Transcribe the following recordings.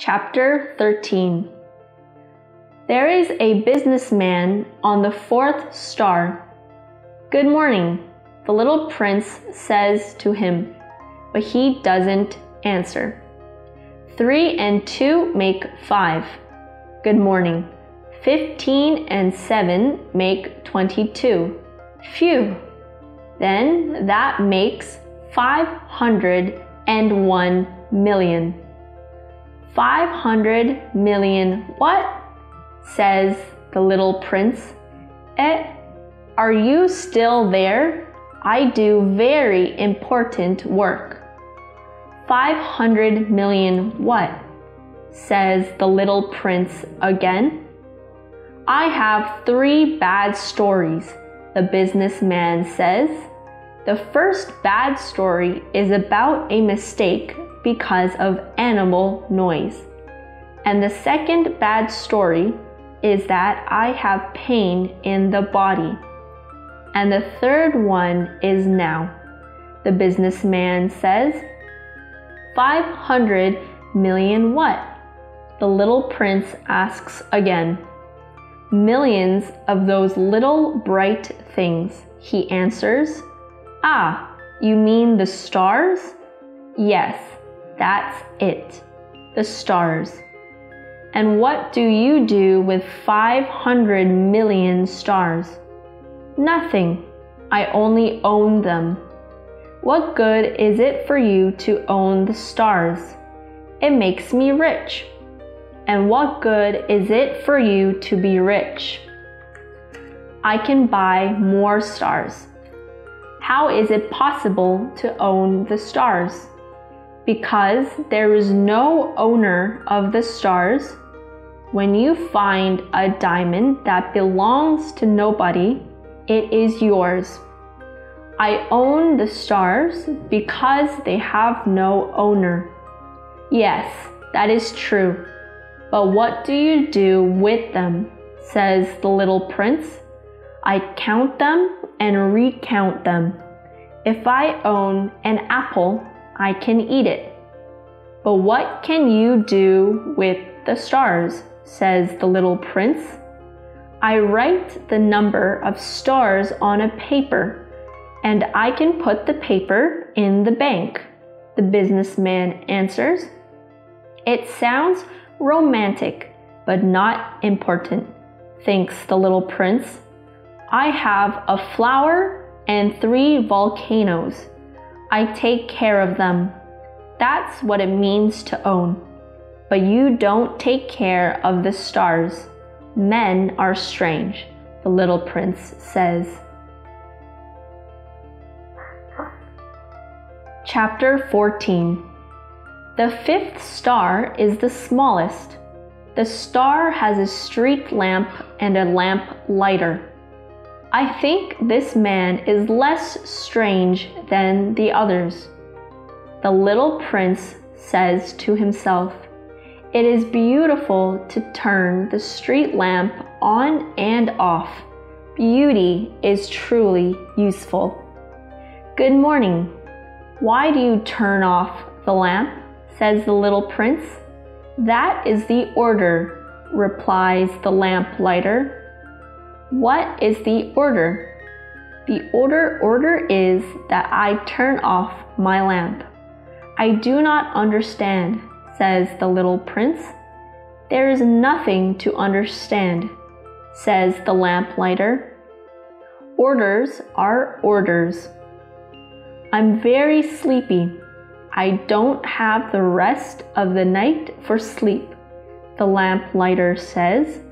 Chapter 13 There is a businessman on the fourth star. Good morning, the little prince says to him, but he doesn't answer. Three and two make five. Good morning. Fifteen and seven make twenty-two. Phew! Then that makes five hundred and one million. Five hundred million what? says the little prince. Eh, are you still there? I do very important work. Five hundred million what? says the little prince again. I have three bad stories, the businessman says. The first bad story is about a mistake because of animal noise. And the second bad story is that I have pain in the body. And the third one is now. The businessman says, 500 million what? The little prince asks again. Millions of those little bright things, he answers. Ah, you mean the stars? Yes, that's it. The stars. And what do you do with 500 million stars? Nothing. I only own them. What good is it for you to own the stars? It makes me rich. And what good is it for you to be rich? I can buy more stars. How is it possible to own the stars? Because there is no owner of the stars. When you find a diamond that belongs to nobody, it is yours. I own the stars because they have no owner. Yes, that is true. But what do you do with them? says the little prince. I count them and recount them. If I own an apple, I can eat it. But what can you do with the stars? says the little prince. I write the number of stars on a paper, and I can put the paper in the bank, the businessman answers. It sounds romantic, but not important, thinks the little prince. I have a flower and three volcanoes. I take care of them. That's what it means to own. But you don't take care of the stars. Men are strange, the little prince says. Chapter 14 The fifth star is the smallest. The star has a street lamp and a lamp lighter. I think this man is less strange than the others. The little prince says to himself, It is beautiful to turn the street lamp on and off. Beauty is truly useful. Good morning. Why do you turn off the lamp? says the little prince. That is the order, replies the lamplighter. What is the order? The order order is that I turn off my lamp. I do not understand, says the little prince. There is nothing to understand, says the lamplighter. Orders are orders. I'm very sleepy. I don't have the rest of the night for sleep, the lamplighter says.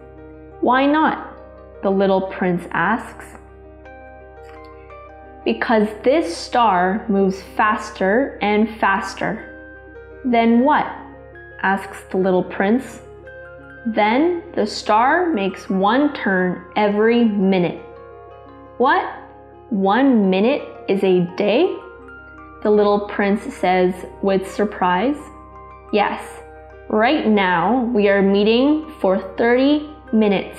Why not? The little prince asks. Because this star moves faster and faster. Then what? asks the little prince. Then the star makes one turn every minute. What? One minute is a day? The little prince says with surprise. Yes, right now we are meeting for 30 minutes.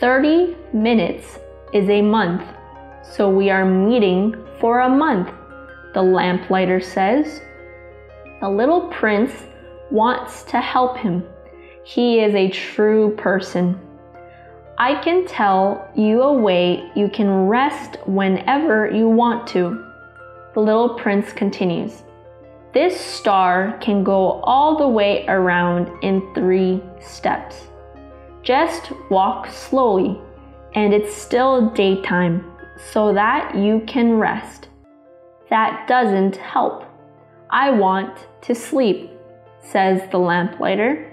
30 minutes is a month, so we are meeting for a month, the lamplighter says. The little prince wants to help him. He is a true person. I can tell you a way you can rest whenever you want to. The little prince continues. This star can go all the way around in three steps. Just walk slowly, and it's still daytime, so that you can rest. That doesn't help. I want to sleep, says the lamplighter.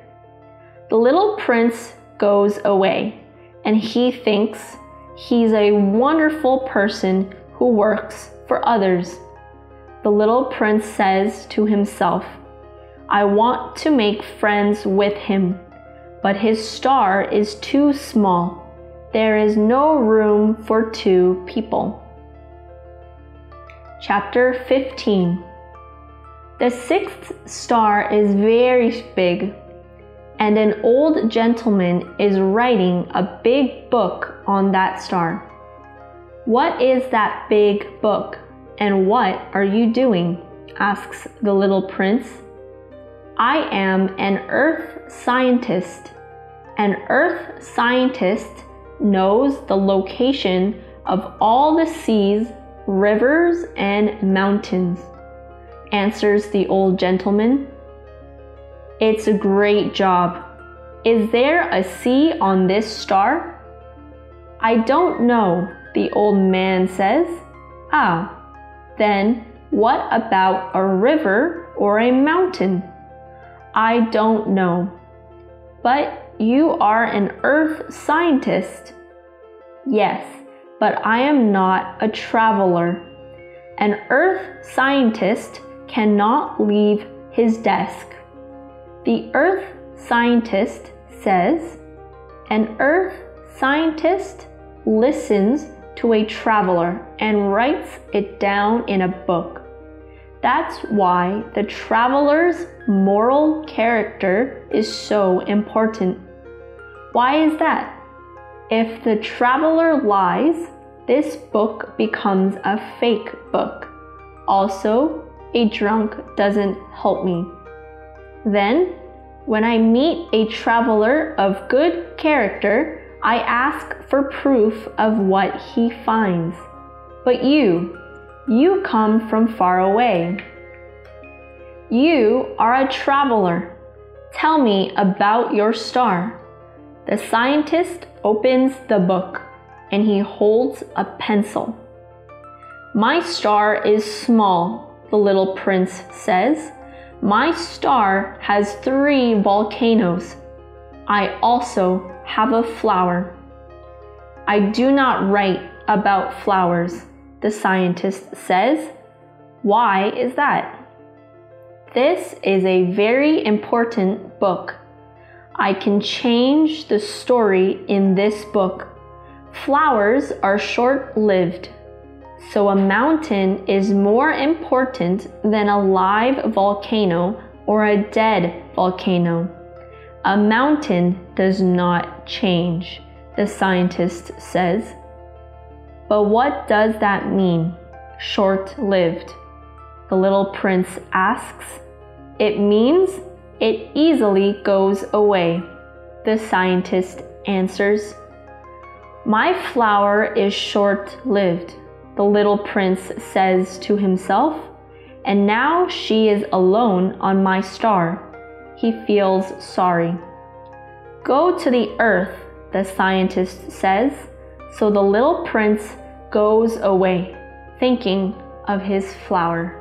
The little prince goes away, and he thinks he's a wonderful person who works for others. The little prince says to himself, I want to make friends with him, but his star is too small. There is no room for two people. Chapter 15 The sixth star is very big, and an old gentleman is writing a big book on that star. What is that big book? And what are you doing? asks the little prince. I am an earth scientist. An earth scientist knows the location of all the seas, rivers, and mountains, answers the old gentleman. It's a great job. Is there a sea on this star? I don't know, the old man says. Ah, then what about a river or a mountain? I don't know. But you are an earth scientist. Yes, but I am not a traveler. An earth scientist cannot leave his desk. The earth scientist says, An earth scientist listens to a traveler and writes it down in a book. That's why the traveler's moral character is so important. Why is that? If the traveler lies, this book becomes a fake book. Also, a drunk doesn't help me. Then, when I meet a traveler of good character, I ask for proof of what he finds. But you, you come from far away. You are a traveler. Tell me about your star. The scientist opens the book and he holds a pencil. My star is small, the little prince says. My star has three volcanoes. I also have a flower. I do not write about flowers, the scientist says. Why is that? This is a very important book. I can change the story in this book. Flowers are short lived, so a mountain is more important than a live volcano or a dead volcano. A mountain does not change, the scientist says. But what does that mean, short lived? The little prince asks. It means it easily goes away, the scientist answers. My flower is short lived, the little prince says to himself, and now she is alone on my star he feels sorry. Go to the earth, the scientist says. So the little prince goes away, thinking of his flower.